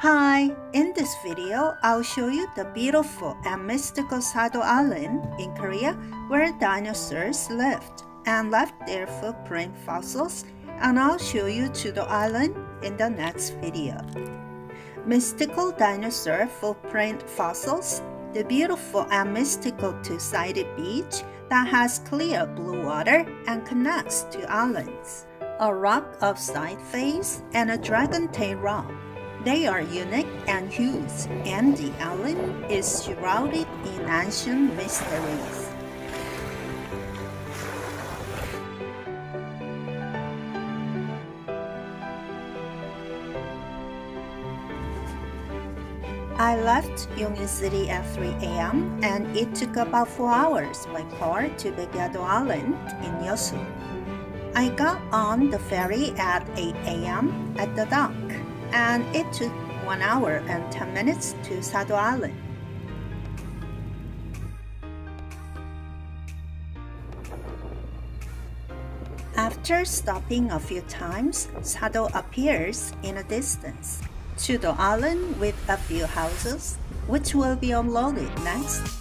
Hi, in this video, I'll show you the beautiful and mystical Sado Island in Korea where dinosaurs lived and left their footprint fossils and I'll show you to the island in the next video. Mystical dinosaur footprint fossils, the beautiful and mystical two-sided beach that has clear blue water and connects to islands, a rock of side face and a dragon tail rock. They are unique and huge, and the island is shrouded in ancient mysteries. I left Yongin City at 3 a.m. and it took about 4 hours by car to Begado Island in Yeosu. I got on the ferry at 8 a.m. at the dock and it took 1 hour and 10 minutes to Sado Island. After stopping a few times, Sado appears in a distance. To the island with a few houses, which will be unloaded next.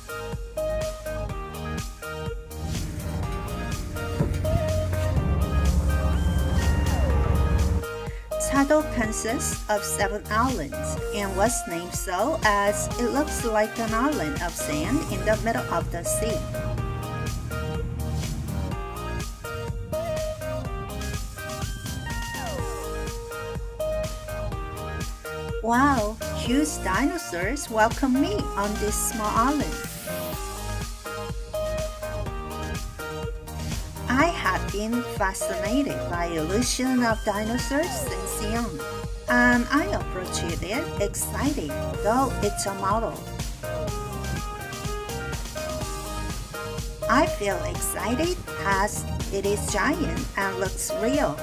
Sado consists of seven islands and was named so as it looks like an island of sand in the middle of the sea. Wow, huge dinosaurs welcome me on this small island. I have been fascinated by illusion of dinosaurs since young, and I approached it excited, though it's a model. I feel excited as it is giant and looks real.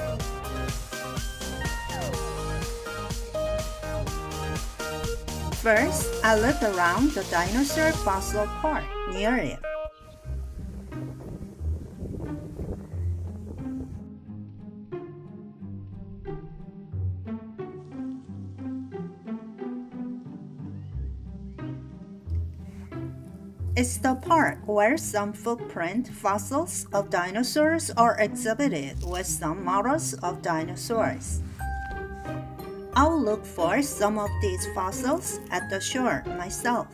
First, I look around the dinosaur fossil park near it. It's the park where some footprint fossils of dinosaurs are exhibited with some models of dinosaurs. I'll look for some of these fossils at the shore myself.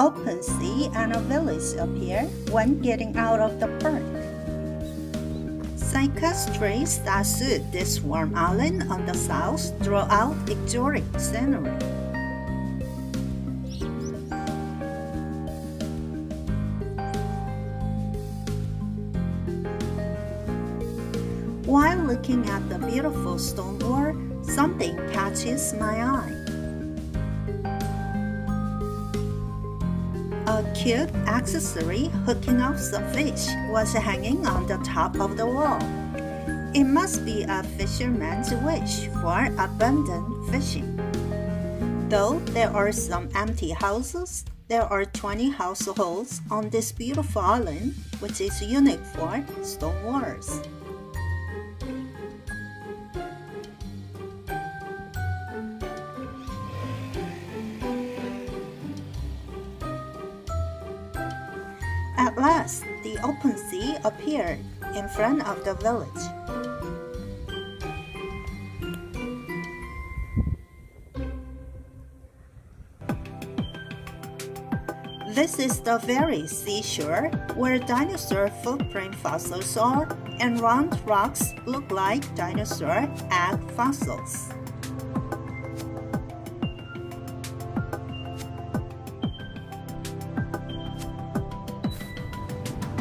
Open sea and a village appear when getting out of the park. That suit this warm island on the south throughout exotic scenery. While looking at the beautiful stone wall, something catches my eye. A cute accessory hooking up some fish was hanging on the top of the wall. It must be a fisherman's wish for abundant fishing. Though there are some empty houses, there are 20 households on this beautiful island, which is unique for stone walls. At last, the open sea appeared in front of the village. This is the very seashore where dinosaur footprint fossils are and round rocks look like dinosaur egg fossils.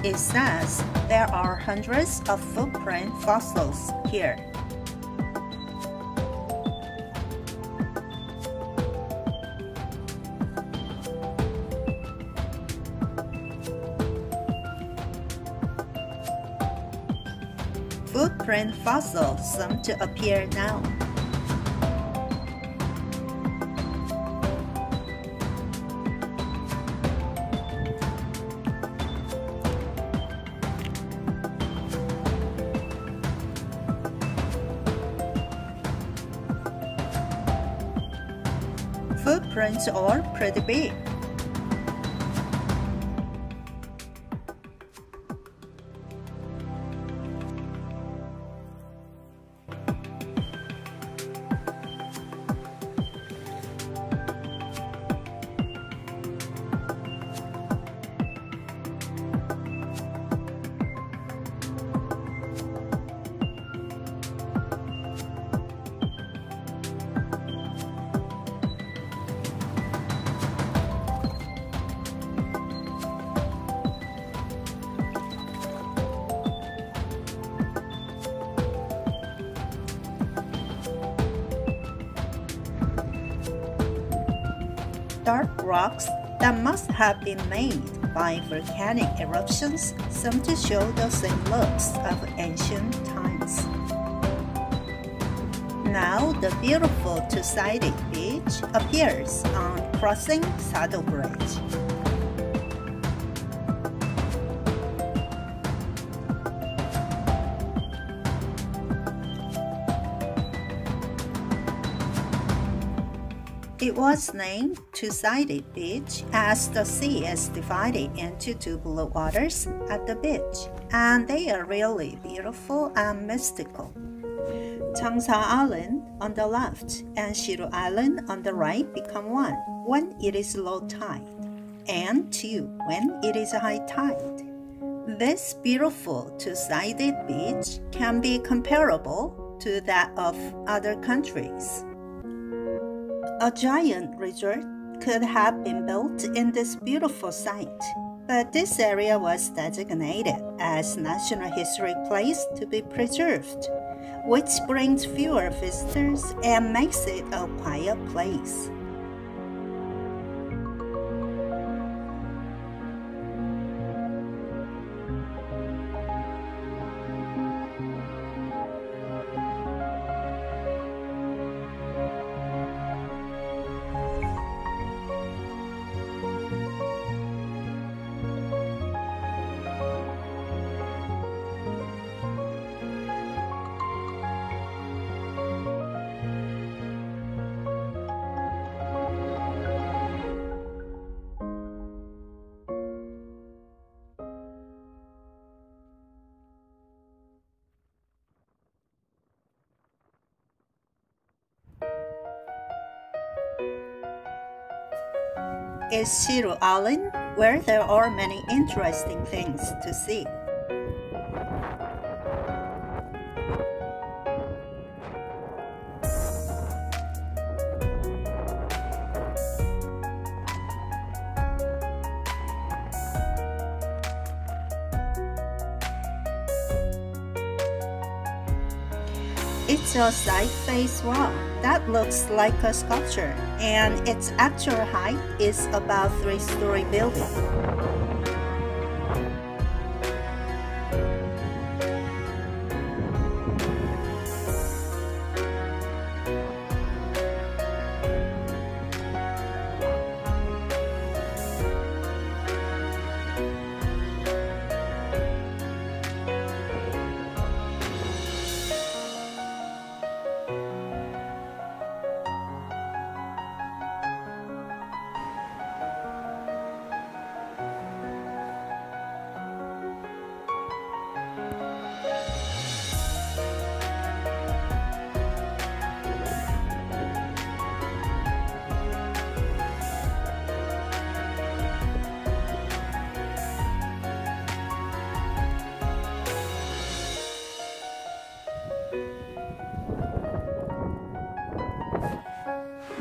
It says there are hundreds of footprint fossils here. Footprint fossils seem to appear now. Footprints are pretty dark rocks that must have been made by volcanic eruptions seem to show the same looks of ancient times. Now the beautiful two-sided beach appears on crossing Saddle Bridge. It was named Two-Sided Beach as the sea is divided into two blue waters at the beach, and they are really beautiful and mystical. Changsa Island on the left and Shiru Island on the right become one when it is low tide, and two when it is high tide. This beautiful two-sided beach can be comparable to that of other countries. A giant resort could have been built in this beautiful site, but this area was designated as National Historic Place to be preserved, which brings fewer visitors and makes it a quiet place. Is Shiru Island, where there are many interesting things to see. It's a side-face wall that looks like a sculpture, and its actual height is about three-story building.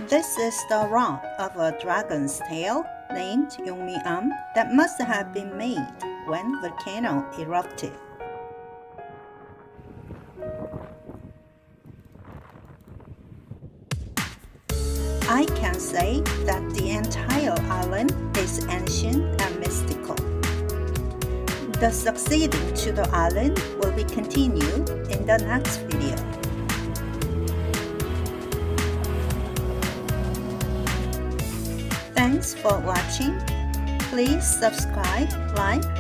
This is the rump of a dragon's tail named Yongmi-am that must have been made when volcano erupted. I can say that the entire island is ancient and mystical. The succeeding to the island will be continued in the next video. Thanks for watching. Please subscribe, like.